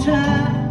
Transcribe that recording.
time